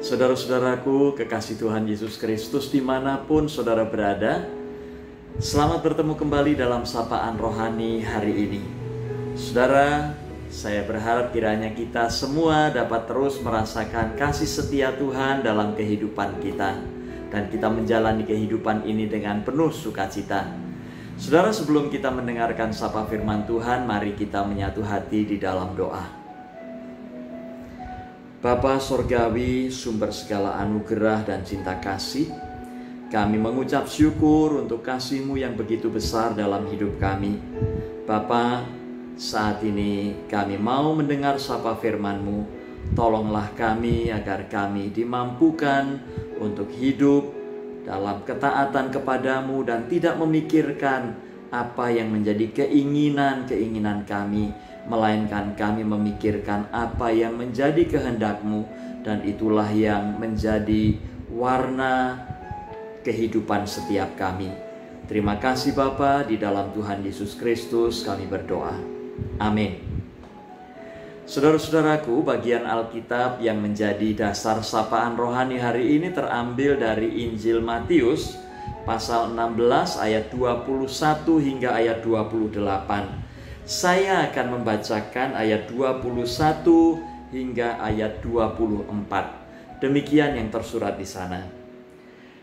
Saudara-saudaraku, kekasih Tuhan Yesus Kristus di mana pun saudara berada, selamat bertemu kembali dalam sapaan rohani hari ini. Saudara, saya berharap kiranya kita semua dapat terus merasakan kasih setia Tuhan dalam kehidupan kita, dan kita menjalani kehidupan ini dengan penuh sukacita. Saudara, sebelum kita mendengarkan sapa firman Tuhan, mari kita menyatu hati di dalam doa. Bapa Sorgawi, sumber segala anugerah dan cinta kasih, kami mengucap syukur untuk kasih-Mu yang begitu besar dalam hidup kami. Bapa, saat ini kami mau mendengar sapa firman-Mu. Tolonglah kami agar kami dimampukan untuk hidup dalam ketaatan kepadamu dan tidak memikirkan apa yang menjadi keinginan-keinginan kami, melainkan kami memikirkan apa yang menjadi kehendakmu dan itulah yang menjadi warna kehidupan setiap kami. Terima kasih Bapa di dalam Tuhan Yesus Kristus kami berdoa. Amin. Saudara-saudaraku, bagian Alkitab yang menjadi dasar sapaan rohani hari ini terambil dari Injil Matius pasal 16 ayat 21 hingga ayat 28. Saya akan membacakan ayat 21 hingga ayat 24. Demikian yang tersurat di sana.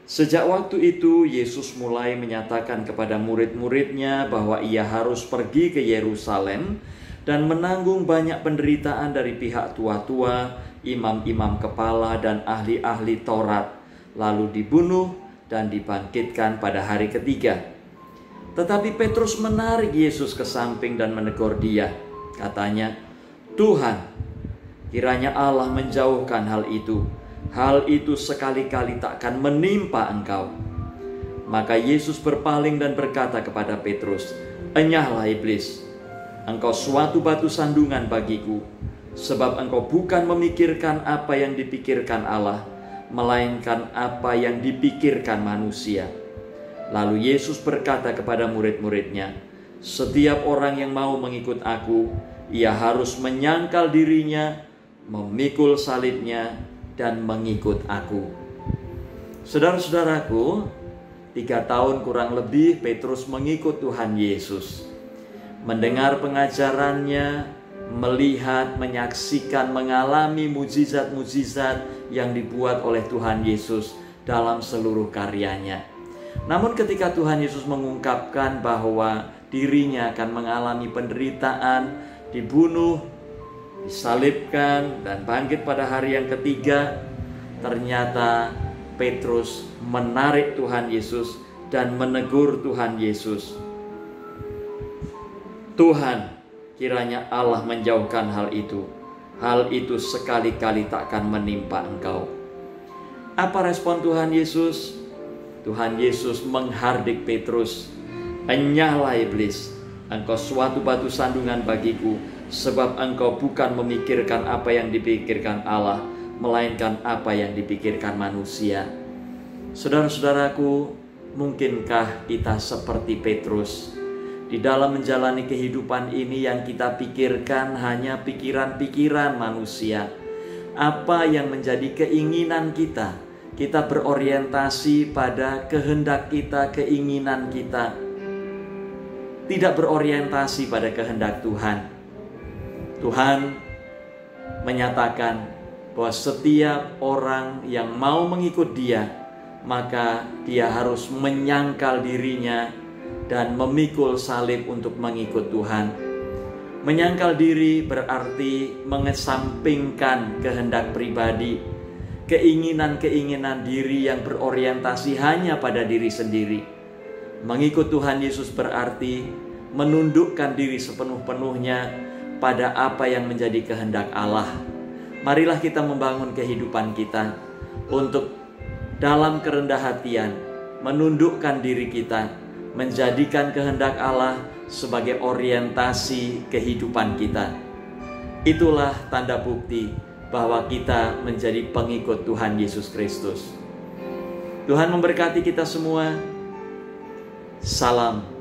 Sejak waktu itu Yesus mulai menyatakan kepada murid-muridnya bahwa ia harus pergi ke Yerusalem dan menanggung banyak penderitaan dari pihak tua-tua, imam-imam kepala dan ahli-ahli Taurat, lalu dibunuh dan dibangkitkan pada hari ketiga. Tetapi Petrus menarik Yesus ke samping dan menegur dia. Katanya, Tuhan, kiranya Allah menjauhkan hal itu. Hal itu sekali-kali takkan menimpa engkau. Maka Yesus berpaling dan berkata kepada Petrus, Enyahlah iblis, engkau suatu batu sandungan bagiku, sebab engkau bukan memikirkan apa yang dipikirkan Allah, melainkan apa yang dipikirkan manusia. Lalu Yesus berkata kepada murid-muridnya, "Setiap orang yang mau mengikut Aku, ia harus menyangkal dirinya, memikul salibnya, dan mengikut Aku." Saudara-saudaraku, tiga tahun kurang lebih Petrus mengikut Tuhan Yesus, mendengar pengajarannya, melihat, menyaksikan, mengalami mujizat-mujizat yang dibuat oleh Tuhan Yesus dalam seluruh karyanya namun ketika Tuhan Yesus mengungkapkan bahwa dirinya akan mengalami penderitaan, dibunuh, disalibkan, dan bangkit pada hari yang ketiga, ternyata Petrus menarik Tuhan Yesus dan menegur Tuhan Yesus. Tuhan, kiranya Allah menjauhkan hal itu. Hal itu sekali-kali takkan menimpa engkau. Apa respon Tuhan Yesus? Tuhan Yesus menghardik Petrus, "Enyahlah iblis, engkau suatu batu sandungan bagiku, sebab engkau bukan memikirkan apa yang dipikirkan Allah, melainkan apa yang dipikirkan manusia." Saudara-saudaraku, mungkinkah kita seperti Petrus? Di dalam menjalani kehidupan ini yang kita pikirkan hanya pikiran-pikiran manusia. Apa yang menjadi keinginan kita? Kita berorientasi pada kehendak kita, keinginan kita, tidak berorientasi pada kehendak Tuhan. Tuhan menyatakan bahwa setiap orang yang mau mengikut Dia, maka dia harus menyangkal dirinya dan memikul salib untuk mengikut Tuhan. Menyangkal diri berarti mengesampingkan kehendak pribadi, keinginan-keinginan diri yang berorientasi hanya pada diri sendiri. Mengikut Tuhan Yesus berarti menundukkan diri sepenuh-penuhnya pada apa yang menjadi kehendak Allah. Marilah kita membangun kehidupan kita untuk dalam kerendah hatian menundukkan diri kita, menjadikan kehendak Allah sebagai orientasi kehidupan kita. Itulah tanda bukti bahwa kita menjadi pengikut Tuhan Yesus Kristus. Tuhan memberkati kita semua. Salam